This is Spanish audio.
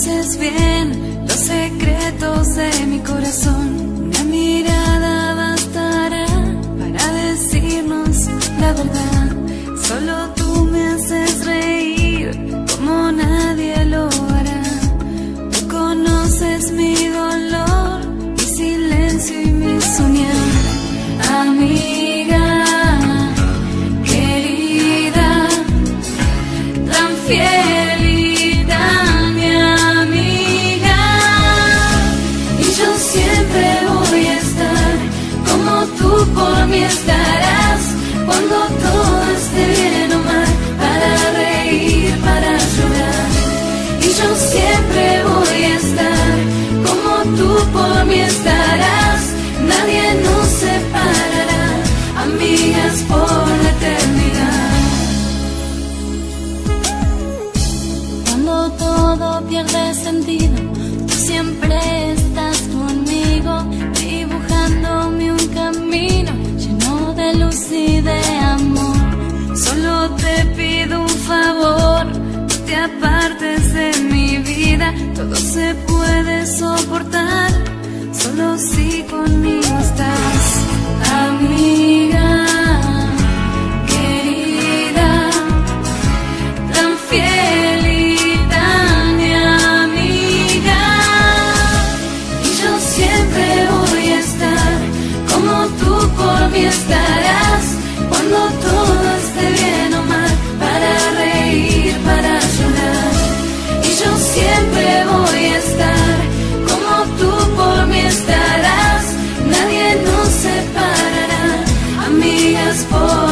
conoces bien los secretos de mi corazón. Por mí estarás. Cuando todo esté bien o mal, para reír, para llorar. Y yo siempre voy a estar como tú por mí estarás. Nadie nos separará, amigas por la eternidad. Cuando todo pierde sentido, tú siempre estás conmigo, dibujándome un camino apartes de mi vida, todo se puede soportar, solo si conmigo estás, amiga, querida, tan fiel y tan mi amiga, y yo siempre voy a estar como tú por mí estarás, amigas por